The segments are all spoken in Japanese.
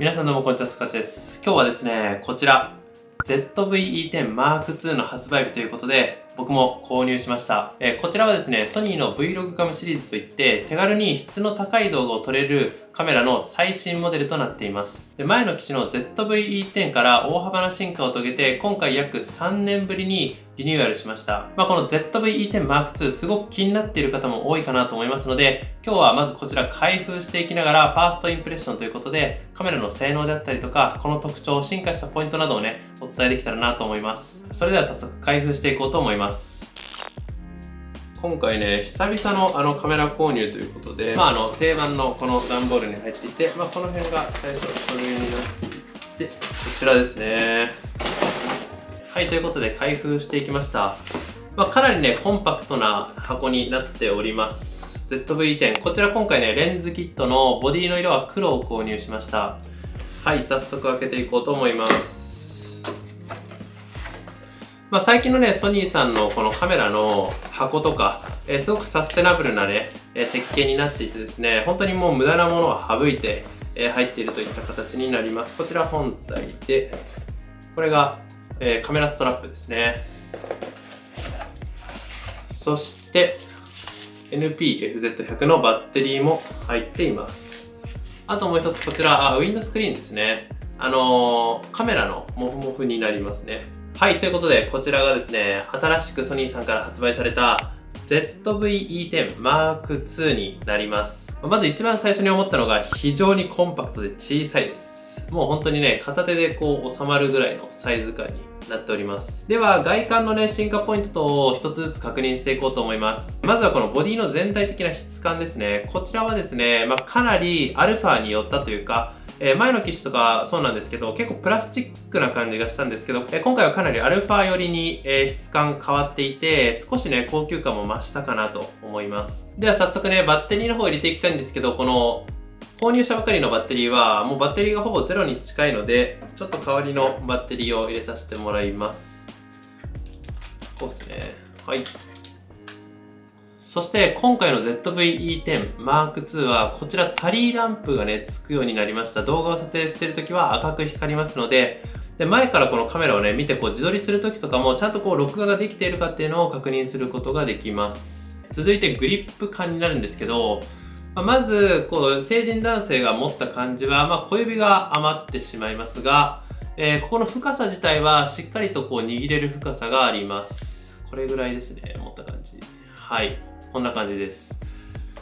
皆さんどうもこんにちは、スカチです。今日はですね、こちら、ZV-E10 Mark II の発売日ということで、僕も購入しました。え、こちらはですね、ソニーの Vlog カムシリーズといって、手軽に質の高い動画を撮れるカメラの最新モデルとなっています。で前の機種の ZV-E10 から大幅な進化を遂げて、今回約3年ぶりにリニューアルしました。まあ、この ZV-E10 Mark II すごく気になっている方も多いかなと思いますので、今日はまずこちら開封していきながらファーストインプレッションということで、カメラの性能であったりとか、この特徴、進化したポイントなどをね、お伝えできたらなと思います。それでは早速開封していこうと思います。今回ね、久々のあのカメラ購入ということで、まああの定番のこの段ボールに入っていて、まあこの辺が最初書類になっていて、こちらですね。はい、ということで開封していきました。まあかなりね、コンパクトな箱になっております。ZV-10。こちら今回ね、レンズキットのボディの色は黒を購入しました。はい、早速開けていこうと思います。まあ、最近のね、ソニーさんのこのカメラの箱とか、えー、すごくサステナブルなね、えー、設計になっていてですね、本当にもう無駄なものは省いて、えー、入っているといった形になります。こちら本体で、これが、えカメラストラップですね。そして、NP-FZ100 のバッテリーも入っています。あともう一つこちら、あウィンドスクリーンですね。あのカメラのモフモフになりますね。はい、ということで、こちらがですね、新しくソニーさんから発売された ZV-E10 Mark II になります。まず一番最初に思ったのが非常にコンパクトで小さいです。もう本当にね、片手でこう収まるぐらいのサイズ感になっております。では、外観のね、進化ポイントを一つずつ確認していこうと思います。まずはこのボディの全体的な質感ですね。こちらはですね、まあ、かなりアルファに寄ったというか、えー、前の機種とかそうなんですけど、結構プラスチックな感じがしたんですけど、えー、今回はかなりアルファ寄りに、えー、質感変わっていて、少しね、高級感も増したかなと思います。では早速ね、バッテリーの方入れていきたいんですけど、この購入したばかりのバッテリーは、もうバッテリーがほぼゼロに近いので、ちょっと代わりのバッテリーを入れさせてもらいます。こうですね。はい。そして今回の ZV-E10 Mark II はこちらタリーランプがね、つくようになりました。動画を撮影してるときは赤く光りますので、で、前からこのカメラをね、見てこう自撮りするときとかもちゃんとこう録画ができているかっていうのを確認することができます。続いてグリップ感になるんですけど、まず、こう、成人男性が持った感じは、まあ、小指が余ってしまいますが、え、ここの深さ自体はしっかりとこう握れる深さがあります。これぐらいですね、持った感じ。はい。こんな感じです。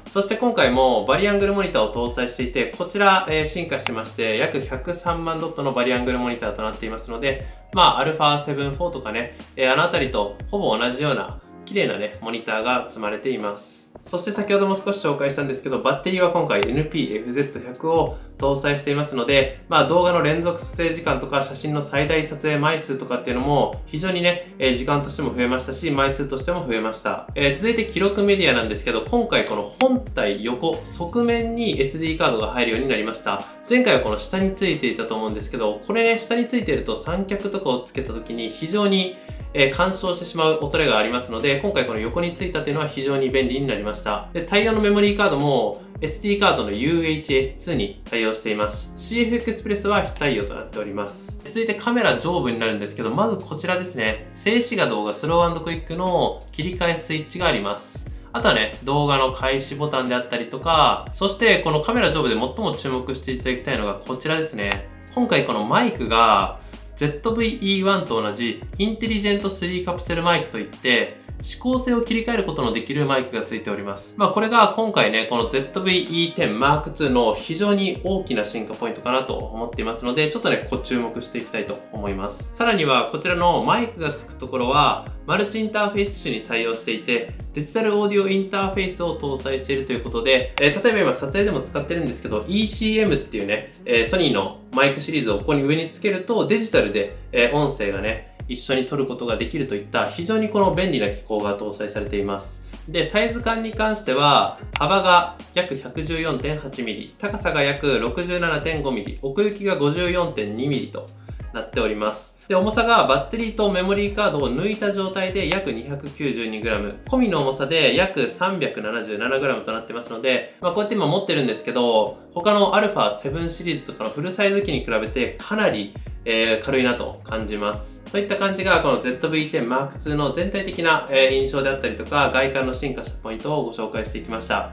そして今回もバリアングルモニターを搭載していて、こちら、えー、進化してまして、約103万ドットのバリアングルモニターとなっていますので、まあ、α7-4 とかね、えー、あの辺りとほぼ同じような綺麗なね、モニターが積まれています。そして先ほども少し紹介したんですけど、バッテリーは今回 NP-FZ100 を搭載していますので、まあ動画の連続撮影時間とか写真の最大撮影枚数とかっていうのも非常にね、え、時間としても増えましたし、枚数としても増えました。えー、続いて記録メディアなんですけど、今回この本体横、側面に SD カードが入るようになりました。前回はこの下についていたと思うんですけど、これね、下についていると三脚とかをつけた時に非常にえ、干渉してしまう恐れがありますので、今回この横についたというのは非常に便利になりました。で、対応のメモリーカードも SD カードの UHS2 に対応しています。CF エクスプレスは非対応となっております。続いてカメラ上部になるんですけど、まずこちらですね。静止画動画スロークイックの切り替えスイッチがあります。あとはね、動画の開始ボタンであったりとか、そしてこのカメラ上部で最も注目していただきたいのがこちらですね。今回このマイクが ZV-E1 と同じインテリジェント3カプセルマイクといって指向性を切り替えることのできるマイクがついております。まあこれが今回ね、この ZV-E10 Mark II の非常に大きな進化ポイントかなと思っていますので、ちょっとね、ご注目していきたいと思います。さらにはこちらのマイクがつくところは、マルチインターフェース種に対応していて、デジタルオーディオインターフェースを搭載しているということで、えー、例えば今撮影でも使ってるんですけど、ECM っていうね、えー、ソニーのマイクシリーズをここに上につけるとデジタルで、えー、音声がね、一緒に撮ることができるといった非常にこの便利な機構が搭載されています。で、サイズ感に関しては、幅が約 114.8mm、高さが約 67.5mm、奥行きが 54.2mm となっております。で、重さがバッテリーとメモリーカードを抜いた状態で約 292g、込みの重さで約 377g となってますので、まあ、こうやって今持ってるんですけど、他の α7 シリーズとかのフルサイズ機に比べてかなりえー、軽いなと感じます。といった感じがこの ZV-10M2 の全体的な、え印象であったりとか外観の進化したポイントをご紹介していきました。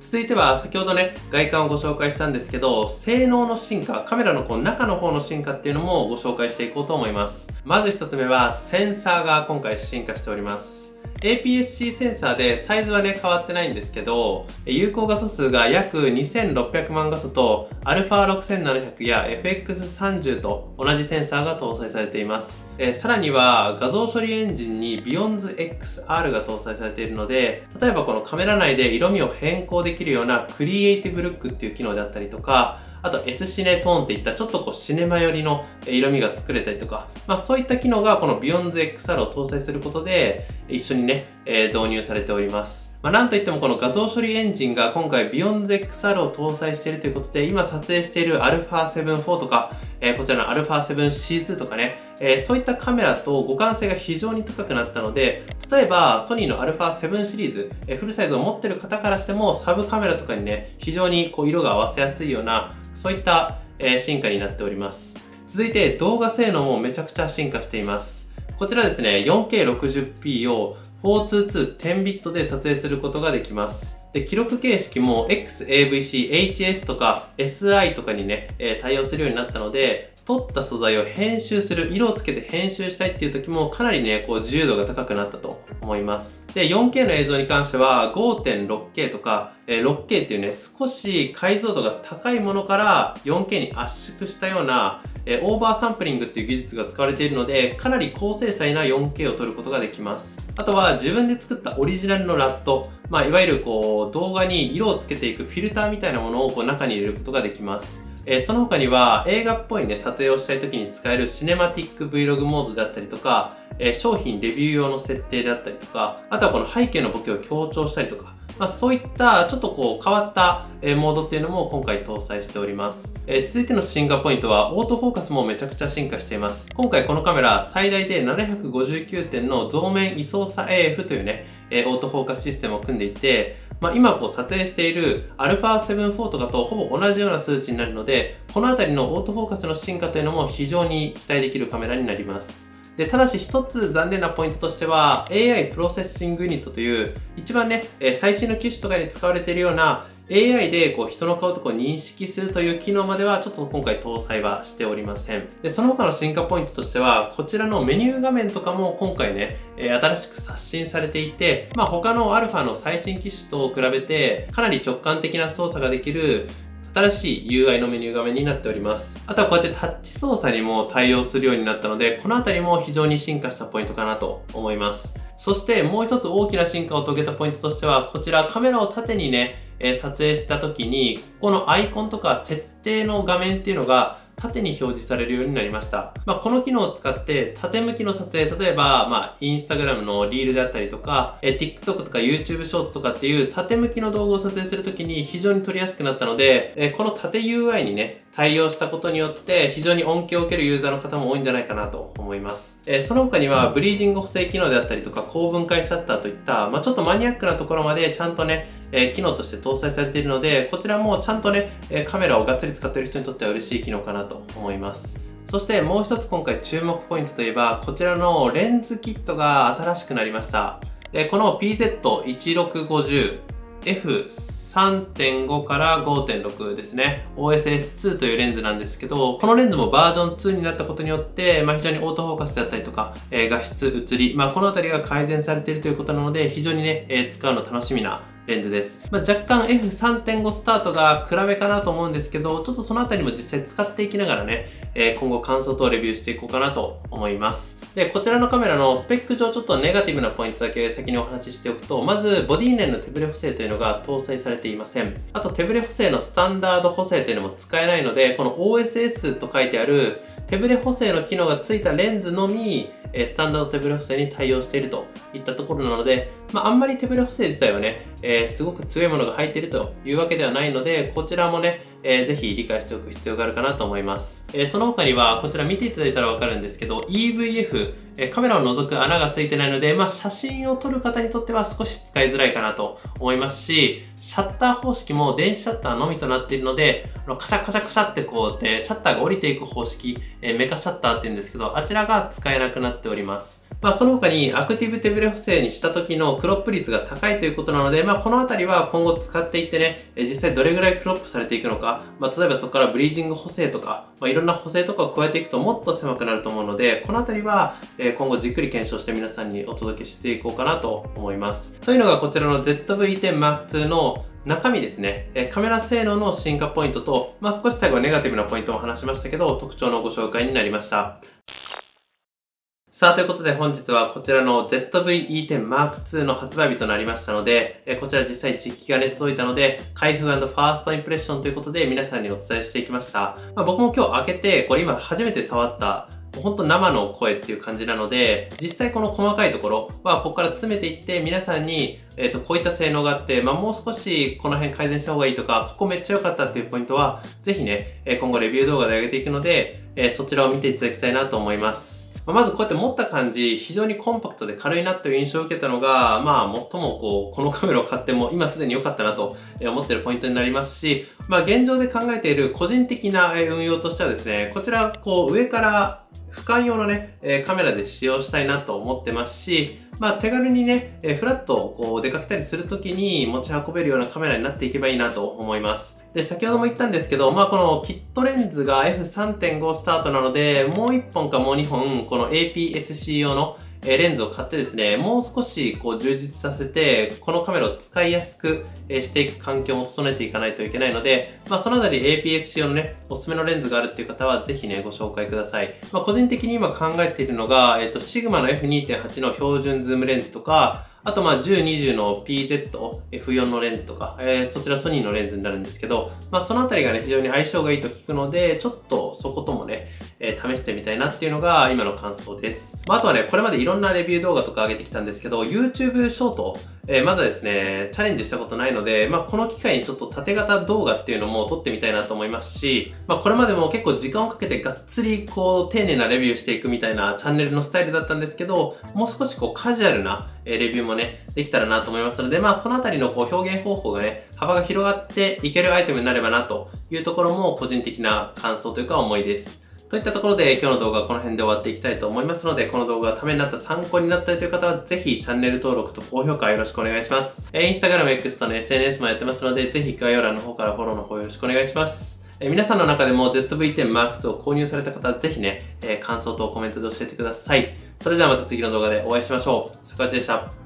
続いては先ほどね、外観をご紹介したんですけど、性能の進化、カメラのこう中の方の進化っていうのもご紹介していこうと思います。まず1つ目は、センサーが今回進化しております。APS-C センサーでサイズはね変わってないんですけど有効画素数が約2600万画素と α6700 や FX30 と同じセンサーが搭載されています、え、さらには画像処理エンジンに BeyondXR が搭載されているので例えばこのカメラ内で色味を変更できるようなクリエイティブルックっていう機能であったりとかあと S シネトーンっていったちょっとこうシネマ寄りの色味が作れたりとか、まあそういった機能がこの BeyondXR を搭載することで一緒にね、えー、導入されております。まあなんといってもこの画像処理エンジンが今回 BeyondXR を搭載しているということで今撮影している α7-4 とか、えー、こちらの α7C2 とかね、えー、そういったカメラと互換性が非常に高くなったので例えばソニーの α7 シリーズ、えー、フルサイズを持ってる方からしてもサブカメラとかにね非常にこう色が合わせやすいようなそういった、え進化になっております。続いて動画性能もめちゃくちゃ進化しています。こちらですね、4K60p を422 10ビットで撮影することができます。で、記録形式も XAVC、HS とか SI とかにね、えー、対応するようになったので、撮った素材を編集する、色をつけて編集したいっていう時もかなりね、こう自由度が高くなったと思います。で、4K の映像に関しては 5.6K とか、え 6K っていうね、少し解像度が高いものから 4K に圧縮したような、えオーバーサンプリングっていう技術が使われているので、かなり高精細な 4K を撮ることができます。あとは自分で作ったオリジナルのラット、まあ、いわゆるこう動画に色をつけていくフィルターみたいなものをこう中に入れることができます。え、その他には映画っぽいね、撮影をしたい時に使えるシネマティック Vlog モードであったりとか、えー、商品レビュー用の設定であったりとか、あとはこの背景のボケを強調したりとか、まあ、そういったちょっとこう変わった、モードっていうのも今回搭載しております、えー、続いての進化ポイントはオートフォーカスもめちゃくちゃ進化しています今回このカメラ最大で759点の増面位相差 AF というね、えー、オートフォーカスシステムを組んでいてまあ、今こう撮影している α7-4 とかとほぼ同じような数値になるので、この辺りのオートフォーカスの進化というのも非常に期待できるカメラになります。で、ただし一つ残念なポイントとしては AI プロセッシングユニットという一番ね、最新の機種とかに使われているような AI でこう人の顔とかを認識するという機能まではちょっと今回搭載はしておりません。で、その他の進化ポイントとしては、こちらのメニュー画面とかも今回ね、新しく刷新されていて、まあ他の α の最新機種と比べてかなり直感的な操作ができる新しい UI のメニュー画面になっております。あとはこうやってタッチ操作にも対応するようになったので、この辺りも非常に進化したポイントかなと思います。そしてもう一つ大きな進化を遂げたポイントとしては、こちらカメラを縦にね、え撮影した時に、ここのアイコンとか設定の画面っていうのが縦に表示されるようになりました。まあ、この機能を使って縦向きの撮影、例えば、まあ、インスタグラムのリールであったりとか、え TikTok とか YouTube ショーツとかっていう縦向きの動画を撮影するときに非常に撮りやすくなったので、えこの縦 UI にね、対応したことによって非常に恩恵を受けるユーザーの方も多いんじゃないかなと思います。えその他にはブリージング補正機能であったりとか高分解シャッターといった、まあ、ちょっとマニアックなところまでちゃんとね、え機能として搭載されているので、こちらもちゃんとね、カメラをがっつり使っている人にとっては嬉しい機能かなと思います。そしてもう一つ今回注目ポイントといえば、こちらのレンズキットが新しくなりました。この PZ1650F F3.5 から5.6ですね。OSS2 というレンズなんですけどこのレンズもバージョン2になったことによって、まあ、非常にオートフォーカスであったりとか、え、画質映り、まあ、この辺りが改善されているということなので非常にね、え、使うの楽しみなレンズです。まあ、若干 F3.5 スタートが暗めかなと思うんですけど、ちょっとそのあたりも実際使っていきながらね、えー、今後感想等をレビューしていこうかなと思います。で、こちらのカメラのスペック上ちょっとネガティブなポイントだけ先にお話ししておくと、まずボディ面の手ブレ補正というのが搭載されていません。あと手ブレ補正のスタンダード補正というのも使えないので、この OSS と書いてある手ブレ補正の機能がついたレンズのみ、スタンダード手ブレ補正に対応しているといったところなので、まあ、あんまり手ブレ補正自体はね、えー、すごく強いものが入っているというわけではないので、こちらもね、えー、ぜひ理解しておく必要があるかなと思います。えー、その他には、こちら見ていただいたらわかるんですけど、EVF、えー、カメラを覗く穴がついてないので、まあ、写真を撮る方にとっては少し使いづらいかなと思いますし、シャッター方式も電子シャッターのみとなっているので、あのカシャカシャカシャってこうで、シャッターが降りていく方式、えメカシャッターって言うんですけど、あちらが使えなくなっております。まあ、その他にアクティブ手ブレ補正にした時のクロップ率が高いということなので、まあ、このあたりは今後使っていってね、実際どれぐらいクロップされていくのか、まあ、例えばそこからブリージング補正とか、まあ、いろんな補正とかを加えていくともっと狭くなると思うので、このあたりは今後じっくり検証して皆さんにお届けしていこうかなと思います。というのがこちらの ZV-10M2 の中身ですね、カメラ性能の進化ポイントと、まあ、少し最後ネガティブなポイントも話しましたけど、特徴のご紹介になりました。さあ、ということで本日はこちらの ZV-E10M2 の発売日となりましたので、えこちら実際実機がね、届いたので、開封ファーストインプレッションということで皆さんにお伝えしていきました。まあ、僕も今日開けて、これ今初めて触った本当生の声っていう感じなので、実際この細かいところはここから詰めていって皆さんに、えっ、ー、と、こういった性能があって、まあ、もう少しこの辺改善した方がいいとか、ここめっちゃ良かったっていうポイントは、ぜひね、今後レビュー動画で上げていくので、え、そちらを見ていただきたいなと思います。まずこうやって持った感じ、非常にコンパクトで軽いなという印象を受けたのが、まあ、最もこう、このカメラを買っても今すでに良かったなと思っているポイントになりますし、まあ、現状で考えている個人的な運用としてはですね、こちら、こう、上から俯瞰用のね、カメラで使用したいなと思ってますし、まあ、手軽にね、えフラットこう出かけたりするときに持ち運べるようなカメラになっていけばいいなと思います。で、先ほども言ったんですけど、まあ、このキットレンズが F3.5 スタートなので、もう1本かもう2本、この APS-C 用のえレンズを買ってですね、もう少しこう充実させて、このカメラを使いやすくしていく環境も整えていかないといけないので、まあ、そのあたり APS 用のね、おすすめのレンズがあるっていう方はぜひね、ご紹介ください。まあ、個人的に今考えているのが、えっ、と、シグマの F2.8 の標準ズームレンズとか、あとまあ10、20の PZ、F4 のレンズとか、えー、そちらソニーのレンズになるんですけど、まあそのあたりがね、非常に相性がいいと聞くので、ちょっとそこともね、えー、試してみたいなっていうのが今の感想です。まあ、あとはね、これまでいろんなレビュー動画とか上げてきたんですけど、YouTube ショート、えー、まだですね、チャレンジしたことないので、まあ、この機会にちょっと縦型動画っていうのも撮ってみたいなと思いますし、まあ、これまでも結構時間をかけてがっつりこう、丁寧なレビューしていくみたいなチャンネルのスタイルだったんですけど、もう少しこう、カジュアルなレビューもね、できたらなと思いますので、まあ、そのあたりのこう、表現方法がね、幅が広がっていけるアイテムになればなというところも個人的な感想というか思いです。といったところで今日の動画はこの辺で終わっていきたいと思いますので、この動画がためになった参考になったという方は、ぜひチャンネル登録と高評価よろしくお願いします。えー、インスタグラム X との SNS もやってますので、ぜひ概要欄の方からフォローの方よろしくお願いします。えー、皆さんの中でも ZV-10 M2 を購入された方は、ぜひね、えー、感想とコメントで教えてください。それではまた次の動画でお会いしましょう。坂内でした。